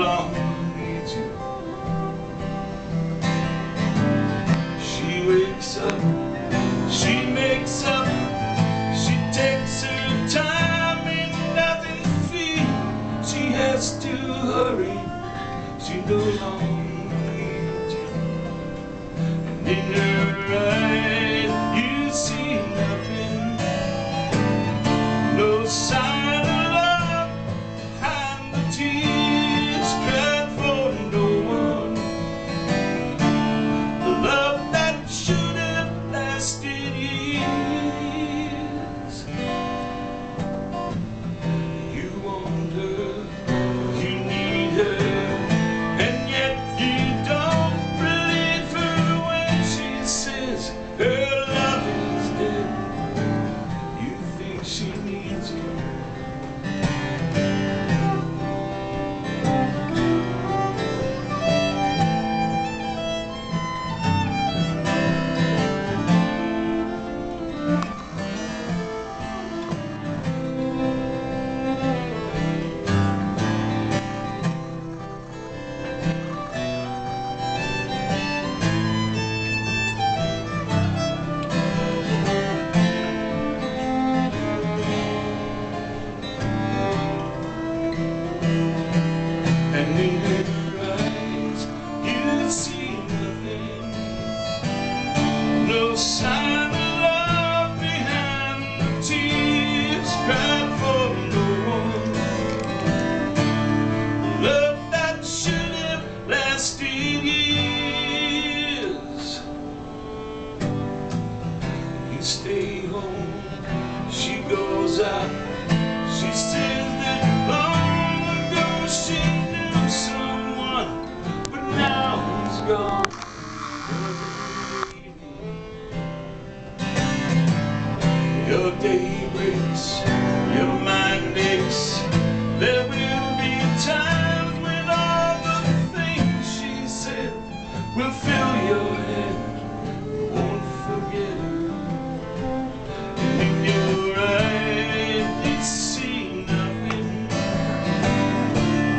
lonely you. She wakes up, she makes up She takes her time and nothing feels. She has to hurry, she knows lonely too And in her eyes you see nothing. No sign You see nothing, no sign of love behind the tears cried for no one. Love that should have lasted years. You stay home, she goes out. Your day breaks, your mind aches. There will be times when all the things she said will fill your head. You won't forget. And in your eyes, you see nothing,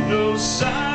no sign.